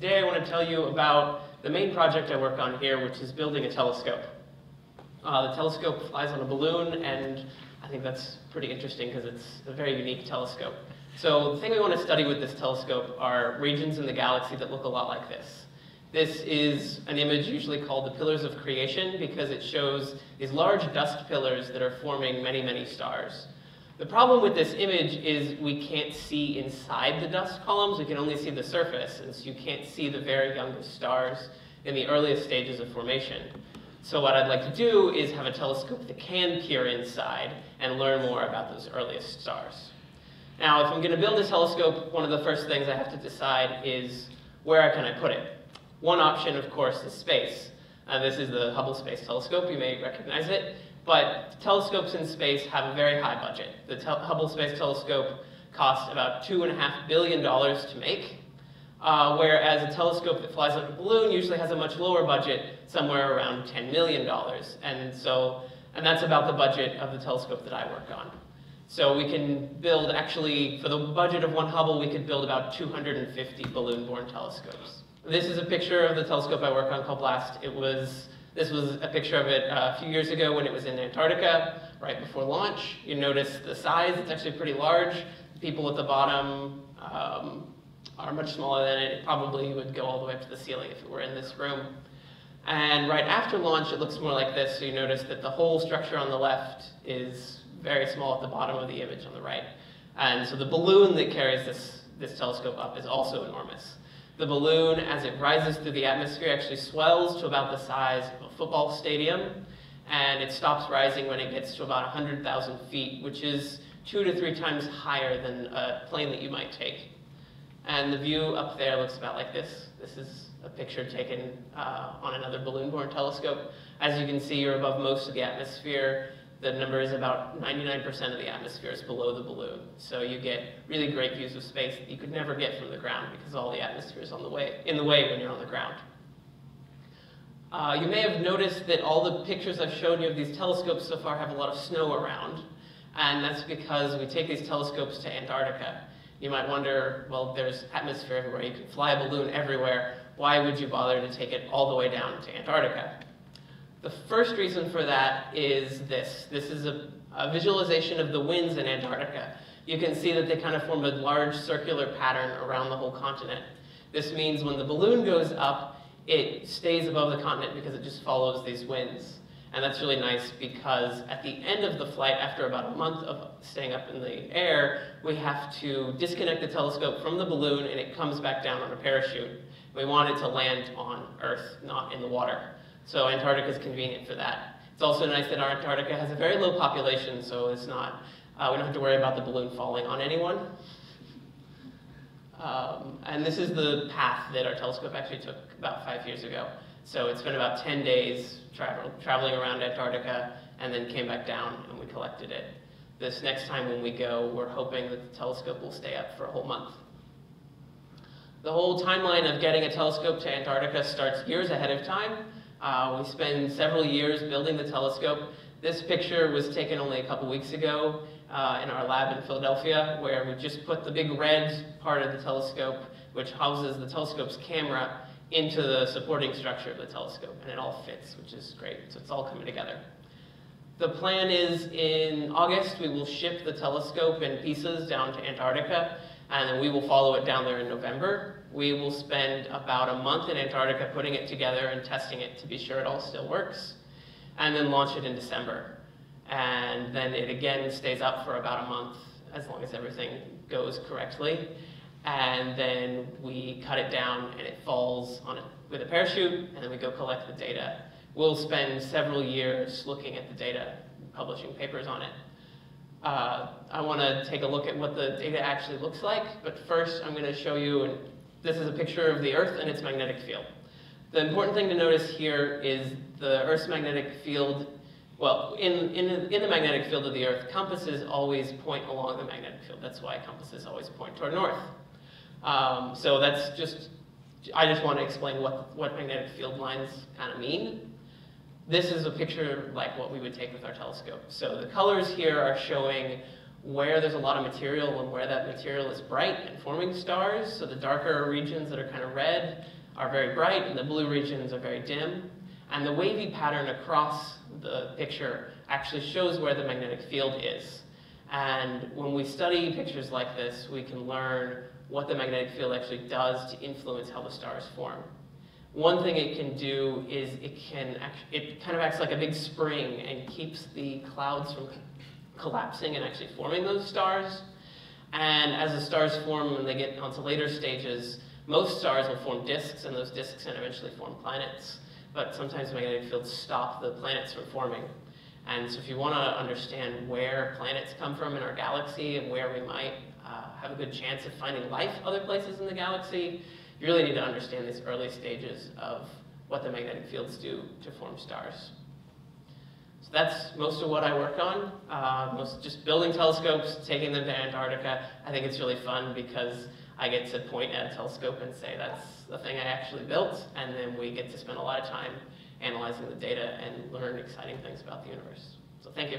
Today I want to tell you about the main project I work on here, which is building a telescope. Uh, the telescope flies on a balloon, and I think that's pretty interesting because it's a very unique telescope. So the thing we want to study with this telescope are regions in the galaxy that look a lot like this. This is an image usually called the pillars of creation because it shows these large dust pillars that are forming many, many stars. The problem with this image is we can't see inside the dust columns, we can only see the surface, and so you can't see the very youngest stars in the earliest stages of formation. So what I'd like to do is have a telescope that can peer inside and learn more about those earliest stars. Now, if I'm going to build a telescope, one of the first things I have to decide is where can I put it? One option, of course, is space. Uh, this is the Hubble Space Telescope. You may recognize it. But telescopes in space have a very high budget. The Hubble Space Telescope costs about $2.5 billion to make, uh, whereas a telescope that flies on a balloon usually has a much lower budget, somewhere around $10 million. And so, and that's about the budget of the telescope that I work on. So we can build, actually, for the budget of one Hubble, we could build about 250 balloon-borne telescopes. This is a picture of the telescope I work on called BLAST. It was this was a picture of it uh, a few years ago when it was in Antarctica, right before launch. You notice the size, it's actually pretty large. The people at the bottom um, are much smaller than it. It probably would go all the way up to the ceiling if it were in this room. And right after launch, it looks more like this. So you notice that the whole structure on the left is very small at the bottom of the image on the right. And so the balloon that carries this, this telescope up is also enormous. The balloon, as it rises through the atmosphere, actually swells to about the size of a football stadium, and it stops rising when it gets to about 100,000 feet, which is two to three times higher than a plane that you might take. And the view up there looks about like this. This is a picture taken uh, on another balloon-borne telescope. As you can see, you're above most of the atmosphere the number is about 99% of the atmosphere is below the balloon. So you get really great views of space that you could never get from the ground because all the atmosphere is on the way, in the way when you're on the ground. Uh, you may have noticed that all the pictures I've shown you of these telescopes so far have a lot of snow around. And that's because we take these telescopes to Antarctica. You might wonder, well, there's atmosphere everywhere. You can fly a balloon everywhere. Why would you bother to take it all the way down to Antarctica? The first reason for that is this. This is a, a visualization of the winds in Antarctica. You can see that they kind of form a large circular pattern around the whole continent. This means when the balloon goes up, it stays above the continent because it just follows these winds. And that's really nice because at the end of the flight, after about a month of staying up in the air, we have to disconnect the telescope from the balloon and it comes back down on a parachute. We want it to land on Earth, not in the water. So Antarctica is convenient for that. It's also nice that Antarctica has a very low population, so it's not, uh, we don't have to worry about the balloon falling on anyone. Um, and this is the path that our telescope actually took about five years ago. So it's been about 10 days travel, traveling around Antarctica and then came back down and we collected it. This next time when we go, we're hoping that the telescope will stay up for a whole month. The whole timeline of getting a telescope to Antarctica starts years ahead of time. Uh, we spent several years building the telescope. This picture was taken only a couple weeks ago uh, in our lab in Philadelphia, where we just put the big red part of the telescope, which houses the telescope's camera, into the supporting structure of the telescope, and it all fits, which is great. So it's all coming together. The plan is in August, we will ship the telescope in pieces down to Antarctica, and then we will follow it down there in November. We will spend about a month in Antarctica putting it together and testing it to be sure it all still works, and then launch it in December. And then it again stays up for about a month as long as everything goes correctly. And then we cut it down and it falls on it with a parachute, and then we go collect the data. We'll spend several years looking at the data, publishing papers on it. Uh, I want to take a look at what the data actually looks like, but first I'm going to show you an this is a picture of the Earth and its magnetic field. The important thing to notice here is the Earth's magnetic field, well, in, in, in the magnetic field of the Earth, compasses always point along the magnetic field. That's why compasses always point toward north. Um, so that's just, I just want to explain what, what magnetic field lines kind of mean. This is a picture like what we would take with our telescope. So the colors here are showing where there's a lot of material and where that material is bright and forming stars. So the darker regions that are kind of red are very bright and the blue regions are very dim. And the wavy pattern across the picture actually shows where the magnetic field is. And when we study pictures like this, we can learn what the magnetic field actually does to influence how the stars form. One thing it can do is it can actually, it kind of acts like a big spring and keeps the clouds from collapsing and actually forming those stars. And as the stars form and they get onto later stages, most stars will form disks, and those disks can eventually form planets. But sometimes magnetic fields stop the planets from forming. And so if you want to understand where planets come from in our galaxy and where we might uh, have a good chance of finding life other places in the galaxy, you really need to understand these early stages of what the magnetic fields do to form stars. So that's most of what I work on, uh, most just building telescopes, taking them to Antarctica. I think it's really fun because I get to point at a telescope and say that's the thing I actually built, and then we get to spend a lot of time analyzing the data and learn exciting things about the universe. So thank you.